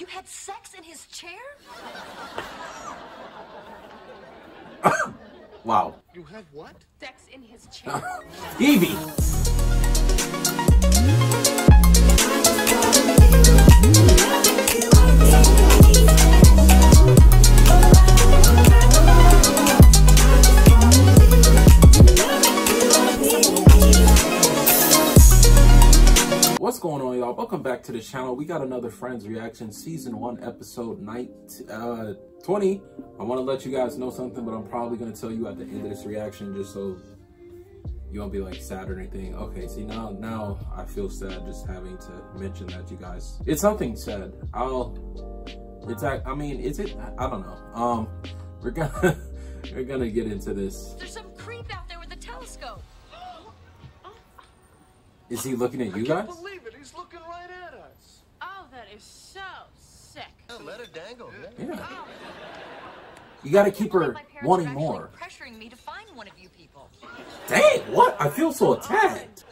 You had sex in his chair? Wow. You had what? Sex in his chair? Evie! Going on, y'all? Welcome back to the channel. We got another Friends reaction, season one, episode night uh, 20. I want to let you guys know something, but I'm probably going to tell you at the end of this reaction just so you won't be like sad or anything. Okay, see now, now I feel sad just having to mention that you guys. It's something sad. I'll. It's I I mean, is it? I don't know. Um, we're gonna we're gonna get into this. There's some creep out there with a telescope. Is he looking at you guys? can't believe it. He's looking right at us. Oh, that is so sick. let it dangle. Yeah. You gotta keep her wanting more. pressuring me to find one of you people. Dang, what? I feel so attacked.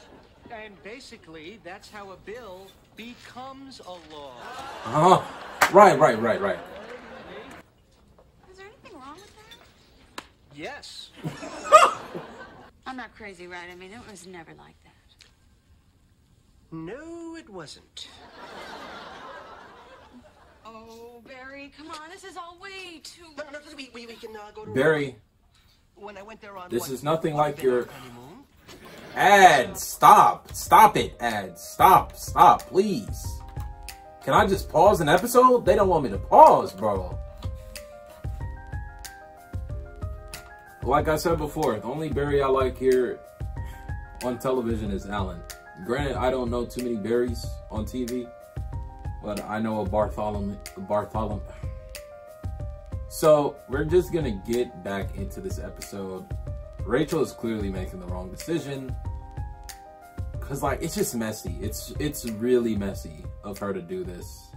And basically, that's how a bill becomes a law. Uh huh. Right, right, right, right. Is there anything wrong with that? Yes. I'm not crazy, right? I mean, it was never like that. No, it wasn't. Oh, Barry, come on. This is all way too. No, no, no, we, we, we can uh, go to Barry, When I went there on this what, is nothing our like your honeymoon. ads. Stop. Stop it, ads. Stop. Stop, please. Can I just pause an episode? They don't want me to pause, bro. Like I said before, the only Barry I like here on television is Allen. Granted, I don't know too many Barrys on TV, but I know a Bartholomew. Bartholomew. So we're just gonna get back into this episode. Rachel is clearly making the wrong decision. Cause like it's just messy. It's it's really messy of her to do this.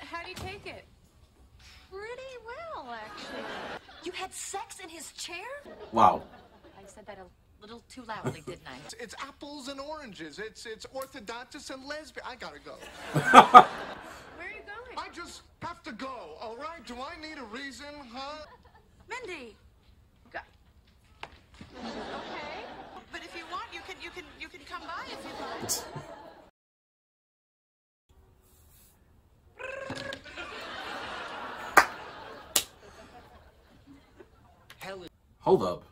How do you take it? Pretty well, actually. You had sex in his chair? Wow. I said that a little too loudly, didn't I? It's, it's apples and oranges. It's it's orthodontist and lesbian. I gotta go. Where are you going? I just have to go. All right? Do I need a reason, huh? Mindy. Go. Okay. But if you want, you can you can you can come by if you like. Hold up.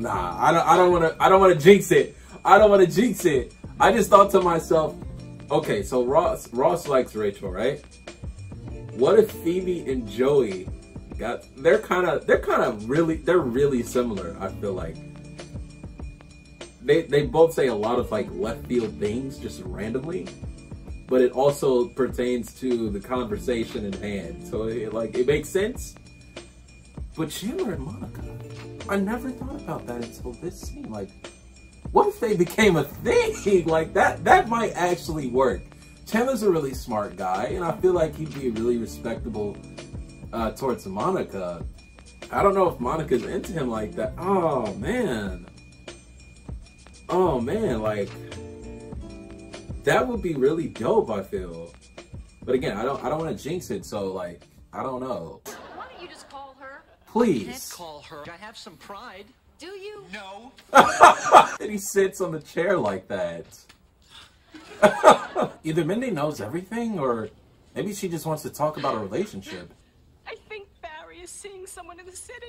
Nah, I don't I don't wanna I don't wanna jinx it. I don't wanna jinx it. I just thought to myself, okay, so Ross Ross likes Rachel, right? What if Phoebe and Joey got they're kinda they're kinda really they're really similar, I feel like. They they both say a lot of like left field things just randomly. But it also pertains to the conversation in hand. So it, like it makes sense. But Chandler and Monica, I never thought about that until this scene. Like, what if they became a thing? Like that that might actually work. Chandler's a really smart guy, and I feel like he'd be really respectable uh, towards Monica. I don't know if Monica's into him like that. Oh man. Oh man, like that would be really dope, I feel. But again, I don't I don't want to jinx it, so like I don't know. Why don't you just call Please. call her. I have some pride. Do you? No. And he sits on the chair like that. Either Mindy knows everything or maybe she just wants to talk about a relationship. I think Barry is seeing someone in the city.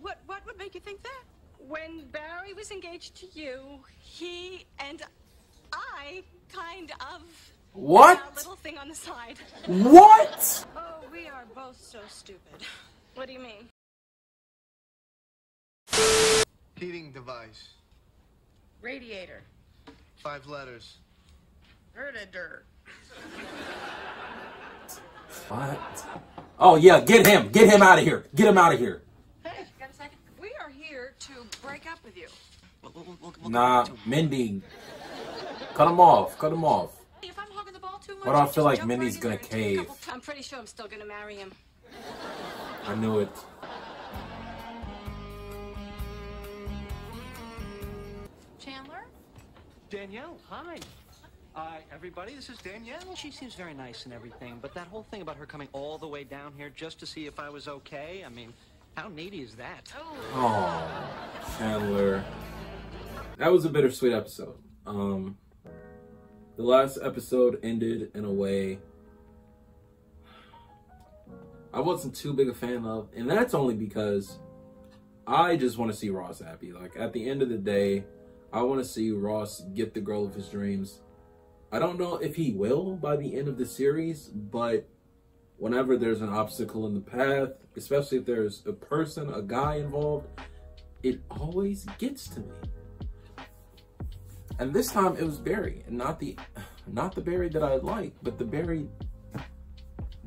What what would make you think that? When Barry was engaged to you, he and I kind of What? a little thing on the side. What? Oh, we are both so stupid. What do you mean? Heating device. Radiator. Five letters. Vertider. What? Oh yeah, get him. Get him out of here. Get him out of here. Hey, got a second? We are here to break up with you. We'll, we'll, we'll, we'll Nah, go Mindy. Cut him off. Cut him off. If I'm hogging the ball too much, Why do I feel like jump Mindy's right gonna there and take a cave? I'm pretty sure I'm still gonna marry him. I knew it. Chandler? Danielle, hi. Uh, Hi, everybody. This is Danielle. She seems very nice and everything, but that whole thing about her coming all the way down here just to see if I was okay, I mean, how needy is that? Oh, Chandler. That was a bittersweet episode. Um, the last episode ended in a way I wasn't too big a fan of, and that's only because I just want to see Ross happy. Like at the end of the day, I want to see Ross get the girl of his dreams. I don't know if he will by the end of the series, but whenever there's an obstacle in the path, especially if there's a person, a guy involved, it always gets to me. And this time it was Barry, and not the not the Barry that I like, but the Barry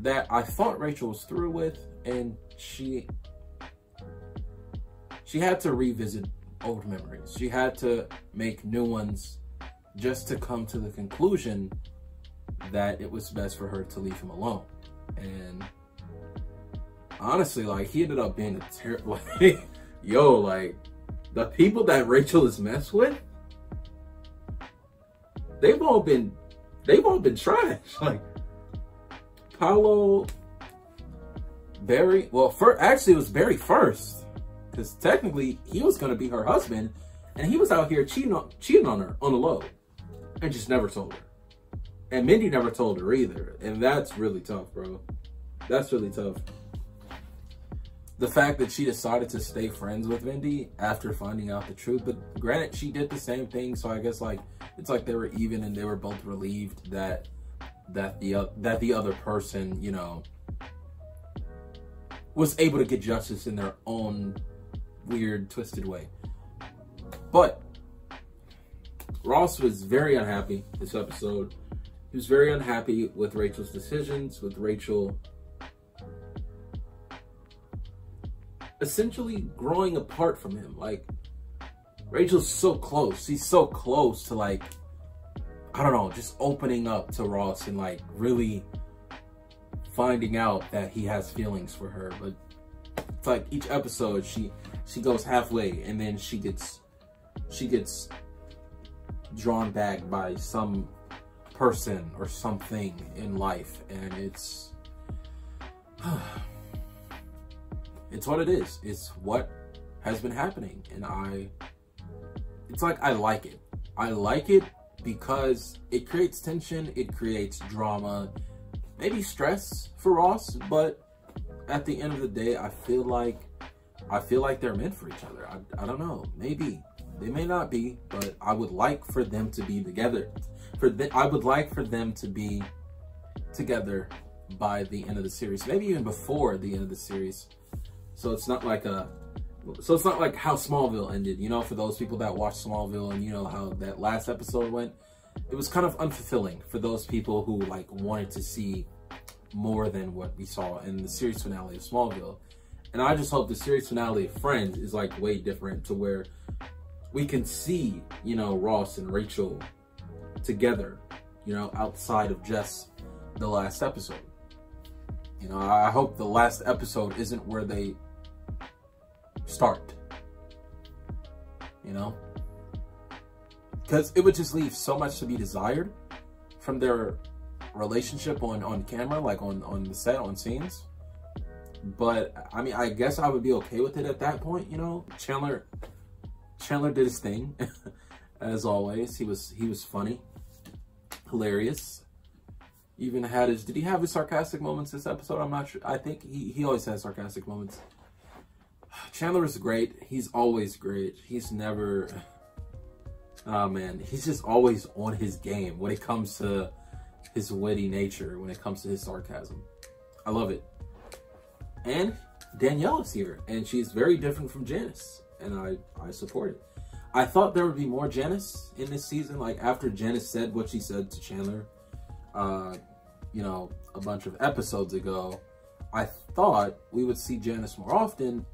that I thought Rachel was through with, and she she had to revisit old memories. She had to make new ones just to come to the conclusion that it was best for her to leave him alone. And honestly, like he ended up being a terrible like, yo, like the people that Rachel has messed with, they've all been they've all been trash. Like Paolo, Barry. Well, for actually, it was Barry first, because technically he was gonna be her husband, and he was out here cheating on cheating on her on the low, and just never told her. And Mindy never told her either, and that's really tough, bro. That's really tough. The fact that she decided to stay friends with Mindy after finding out the truth, but granted, she did the same thing, so I guess like it's like they were even and they were both relieved that that the uh, that the other person, you know, was able to get justice in their own weird, twisted way. But Ross was very unhappy this episode. He was very unhappy with Rachel's decisions, with Rachel essentially growing apart from him. Like Rachel's so close. He's so close to like I don't know, just opening up to Ross and like really finding out that he has feelings for her. But it's like each episode she she goes halfway and then she gets she gets drawn back by some person or something in life and it's it's what it is. It's what has been happening and I it's like I like it. I like it because it creates tension, it creates drama, maybe stress for Ross, but at the end of the day, I feel like I feel like they're meant for each other. I, I don't know, maybe they may not be, but I would like for them to be together. For the, I would like for them to be together by the end of the series, maybe even before the end of the series. So it's not like a so it's not like how Smallville ended, you know, for those people that watched Smallville and you know how that last episode went. It was kind of unfulfilling for those people who like wanted to see more than what we saw in the series finale of Smallville. And I just hope the series finale of Friends is like way different to where we can see, you know, Ross and Rachel together, you know, outside of just the last episode. You know, I hope the last episode isn't where they start. You know? Because it would just leave so much to be desired from their relationship on, on camera, like on, on the set, on scenes. But I mean, I guess I would be okay with it at that point, you know? Chandler Chandler did his thing, as always. He was he was funny, hilarious. Even had his did he have his sarcastic moments this episode? I'm not sure. I think he, he always has sarcastic moments. Chandler is great. He's always great. He's never. Oh man, he's just always on his game when it comes to his witty nature, when it comes to his sarcasm. I love it. And Danielle is here, and she's very different from Janice, and I I support it. I thought there would be more Janice in this season, like after Janice said what she said to Chandler, uh, you know, a bunch of episodes ago. I thought we would see Janice more often,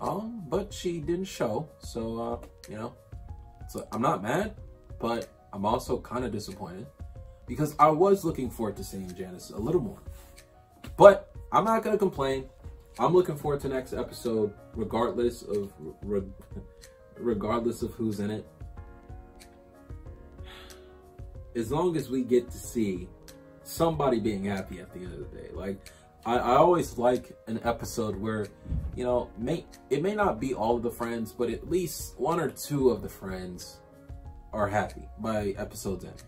um, but she didn't show. So, uh, you know, so I'm not mad, but I'm also kind of disappointed because I was looking forward to seeing Janice a little more. But I'm not gonna complain. I'm looking forward to next episode, regardless of re regardless of who's in it. as long as we get to see somebody being happy at the end of the day. Like I, I always like an episode where, you know, may it may not be all of the friends, but at least one or two of the friends are happy by episode's end.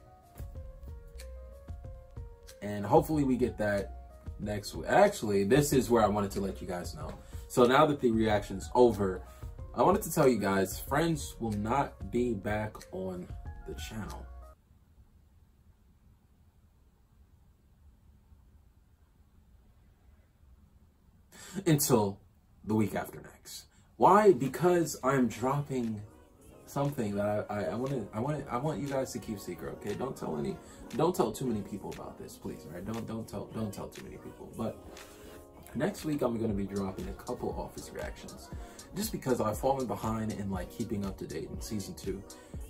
And hopefully we get that next week. Actually, this is where I wanted to let you guys know. So now that the reaction's over, I wanted to tell you guys, Friends will not be back on the channel. Until the week after next. Why? Because I'm dropping something that I, I, want to I want I want you guys to keep secret. Okay, don't tell any, don't tell too many people about this, please. Right, don't don't tell don't tell too many people. But next week I'm going to be dropping a couple office reactions, just because I've fallen behind in like keeping up to date in season two,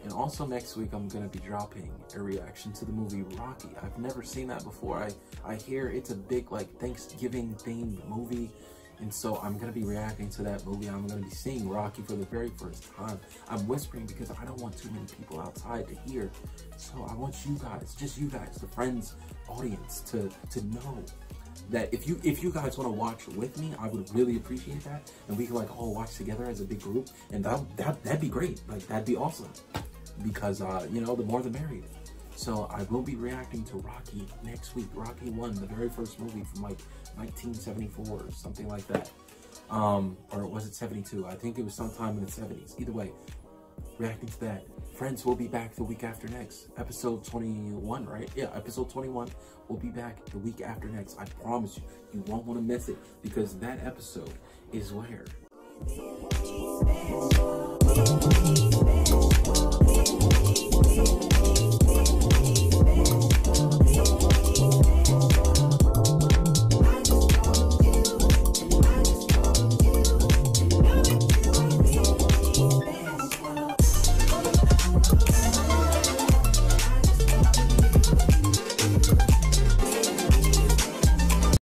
and also next week I'm going to be dropping a reaction to the movie Rocky. I've never seen that before. I I hear it's a big like Thanksgiving themed movie and so I'm going to be reacting to that movie. I'm going to be seeing Rocky for the very first time. I'm whispering because I don't want too many people outside to hear. So I want you guys, just you guys, the friends, audience, to, to know that if you if you guys want to watch with me, I would really appreciate that. And we could like all watch together as a big group. And that, that, that'd be great. Like, that'd be awesome. Because, uh, you know, the more the merrier. So I will be reacting to Rocky next week. Rocky 1, the very first movie from like 1974 or something like that. Um, or was it 72? I think it was sometime in the 70s. Either way, reacting to that. Friends will be back the week after next. Episode 21, right? Yeah, episode 21 will be back the week after next. I promise you, you won't want to miss it because that episode is where.